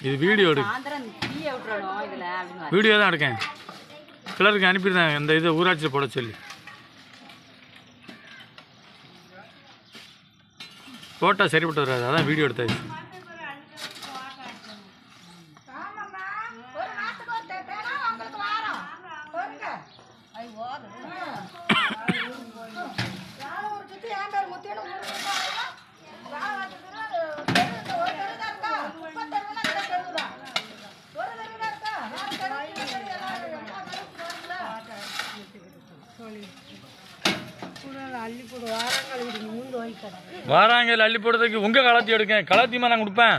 இது வீடியோ எடு. வீடியோ தான் எடுக்கேன். கிளருக்கு அனுப்பியிருந்தேன் இந்த இதை ஊராட்சியில் போட சொல்லி. போட்டால் சரிப்பட்டு வராது அதான் வீடியோ எடுத்தாச்சு Thank you. வாராங்கையில் அள்ளி போடுறதுக்கு உங்கள் கலாத்தி எடுக்கேன். கலாத்தியமாக நான் கொடுப்பேன்?